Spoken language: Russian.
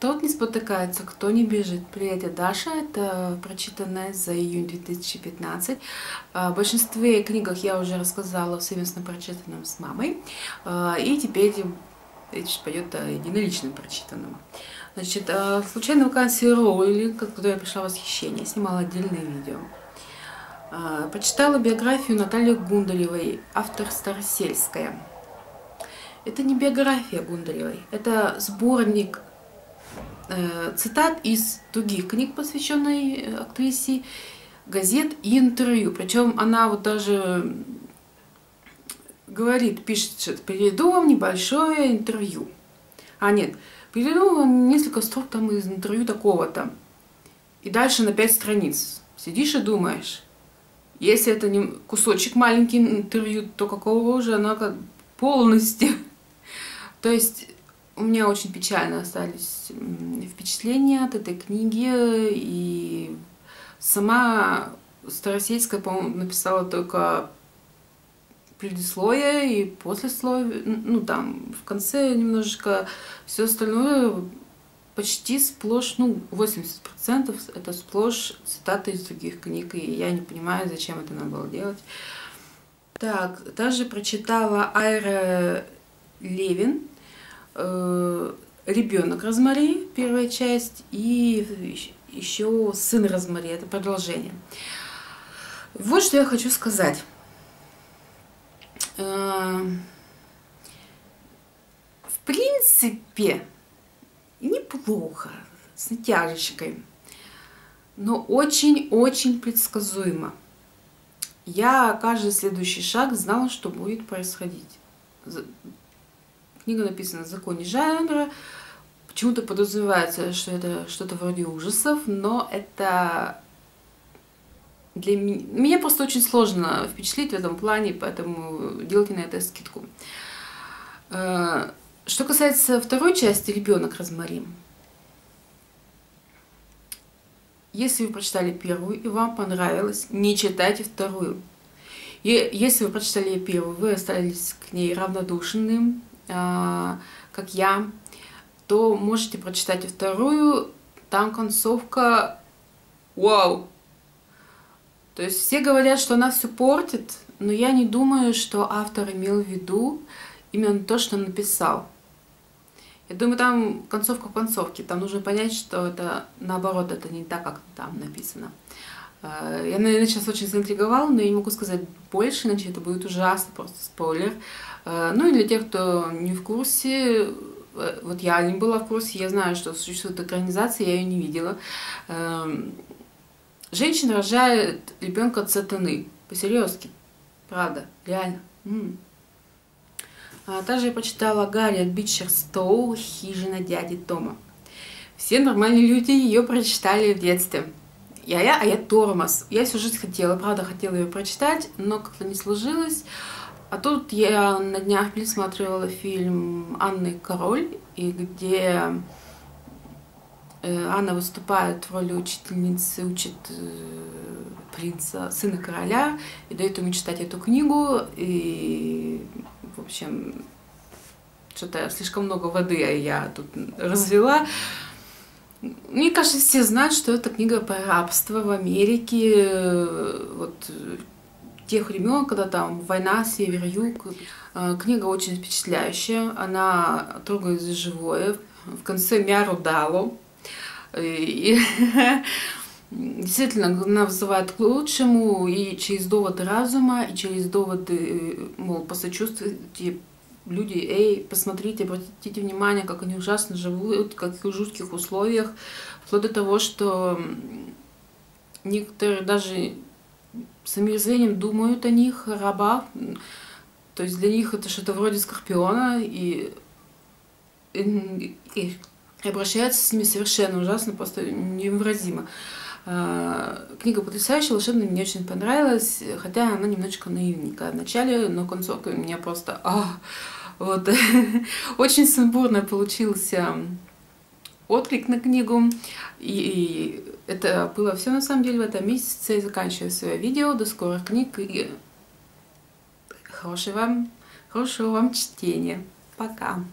Тот не спотыкается, кто не бежит. Привет, я Даша. Это прочитанное за июнь 2015. О большинстве книгах я уже рассказала в совместно прочитанном с мамой. А, и теперь речь пойдет о единоличном прочитанном. Значит, случайно вакансии Роулинг, от которой я пришла в восхищение, снимала отдельное видео. А, прочитала биографию Натальи Гундаревой, автор Старосельская. Это не биография Гундаревой, это сборник цитат из других книг, посвященной э, актрисе, газет и интервью. Причем она вот даже говорит, пишет, приведу вам небольшое интервью. А нет, приведу вам несколько строк там из интервью такого-то. И дальше на пять страниц. Сидишь и думаешь, если это не кусочек маленький интервью, то какого уже она как полностью. То есть у меня очень печально остались впечатления от этой книги. И сама Старосельская, по-моему, написала только предисловие и послесловие. Ну, там, в конце немножечко все остальное почти сплошь, ну, 80% это сплошь цитаты из других книг, и я не понимаю, зачем это надо было делать. Так, также прочитала Айра Левин, «Ребенок Розмари», первая часть, и еще «Сын Розмари», это продолжение. Вот что я хочу сказать. Э, в принципе, неплохо, с натяжечкой, но очень-очень предсказуемо. Я каждый следующий шаг знала, что будет происходить. Книга написана в законе жанра, почему-то подразумевается, что это что-то вроде ужасов, но это для меня, меня просто очень сложно впечатлить в этом плане, поэтому делайте на это скидку. Э, что касается второй части «Ребенок Розмари», если вы прочитали первую и вам понравилось, не читайте вторую. И если вы прочитали первую, вы остались к ней равнодушным, как я, то можете прочитать вторую. Там концовка вау. То есть все говорят, что она все портит, но я не думаю, что автор имел в виду именно то, что написал. Я думаю, там концовка концовки. Там нужно понять, что это наоборот, это не так, как там написано. Э, я, наверное, сейчас очень заинтриговала, но я не могу сказать больше, иначе это будет ужасно, просто спойлер. Э, ну и для тех, кто не в курсе, э, вот я не была в курсе, я знаю, что существует экранизация, я ее не видела. Эм, женщина рожает ребенка от сатаны. По-серьезки. Правда, реально. А также я почитала Гарриет Бичерстоу «Хижина дяди Тома». Все нормальные люди ее прочитали в детстве. Я, я, а я тормоз. Я всю жизнь хотела, правда, хотела ее прочитать, но как-то не сложилось. А тут я на днях пересматривала фильм «Анны Король», и где э, Анна выступает в роли учительницы, учит э, принца, сына короля, и дает ему читать эту книгу, и в общем, что-то слишком много воды я тут развела. Мне кажется, все знают, что это книга про рабство в Америке, вот тех времен, когда там война, север-юг. А, книга очень впечатляющая, она трогает за живое. В конце Мяру дало. И действительно, она вызывает к лучшему и через доводы разума, и через доводы, мол, посочувствуйте люди, эй, посмотрите, обратите внимание, как они ужасно живут, в каких жутких условиях, вплоть до того, что некоторые даже с омерзением думают о них, о то есть для них это что-то вроде скорпиона, и, и, и обращаются с ними совершенно ужасно, просто невыразимо. А, книга потрясающая, волшебная, мне очень понравилась, хотя она немножечко наивненькая в начале, но концовка меня просто... А, вот. очень сумбурно получился отклик на книгу. И, это было все на самом деле в этом месяце. Заканчиваю свое видео. До скорых книг и хорошего вам, хорошего вам чтения. Пока.